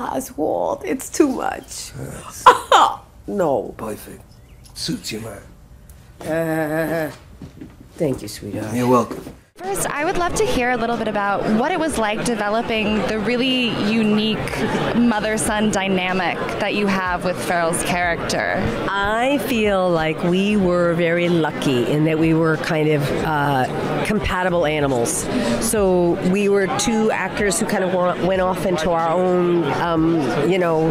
Oswald, it's too much. no. Perfect. Suits you, man. Uh, thank you, sweetheart. You're welcome. I would love to hear a little bit about what it was like developing the really unique mother son dynamic that you have with Farrell's character. I feel like we were very lucky in that we were kind of uh, compatible animals. So we were two actors who kind of went off into our own, um, you know,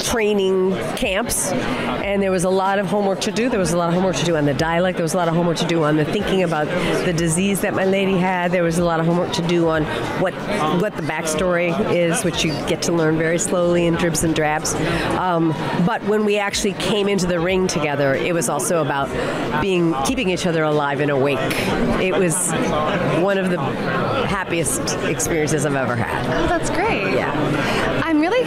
training camps, and there was a lot of homework to do. There was a lot of homework to do on the dialect. There was a lot of homework to do on the thinking about the disease that my lady had. There was a lot of homework to do on what what the backstory is, which you get to learn very slowly in dribs and drabs. Um, but when we actually came into the ring together, it was also about being keeping each other alive and awake. It was one of the happiest experiences I've ever had. Oh, that's great. Yeah.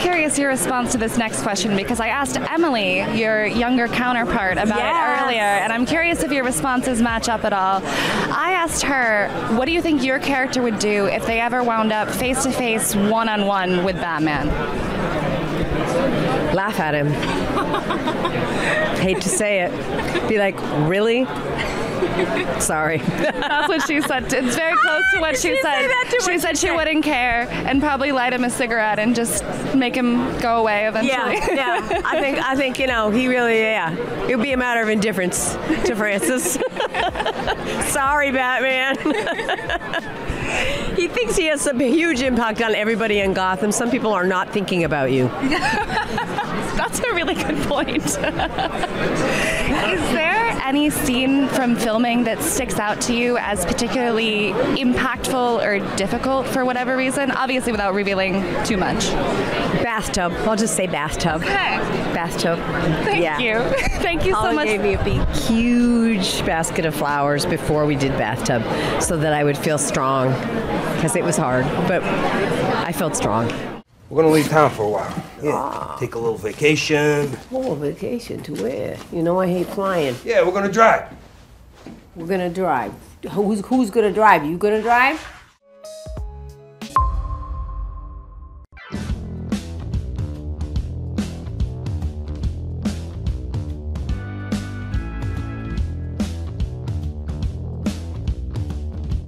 I'm curious your response to this next question because I asked Emily, your younger counterpart, about yes. it earlier, and I'm curious if your responses match up at all. I asked her, what do you think your character would do if they ever wound up face to face, one on one with Batman? Laugh at him. Hate to say it. Be like, really? Sorry. That's what she said. It's very close to what she said. she said she wouldn't care and probably light him a cigarette and just make him go away eventually. Yeah, yeah. I think I think you know he really yeah. It would be a matter of indifference to Francis. Sorry, Batman. he thinks he has a huge impact on everybody in Gotham. Some people are not thinking about you. That's a really good point. Any scene from filming that sticks out to you as particularly impactful or difficult for whatever reason? Obviously, without revealing too much. Bathtub. I'll just say bathtub. Okay. Bathtub. Thank yeah. you. Thank you so Holly much. gave me a big, huge basket of flowers before we did bathtub, so that I would feel strong, because it was hard, but I felt strong. We're gonna leave town for a while. Yeah. Take a little vacation. Oh, vacation to where? You know I hate flying. Yeah, we're gonna drive. We're gonna drive. Who's who's gonna drive? You gonna drive?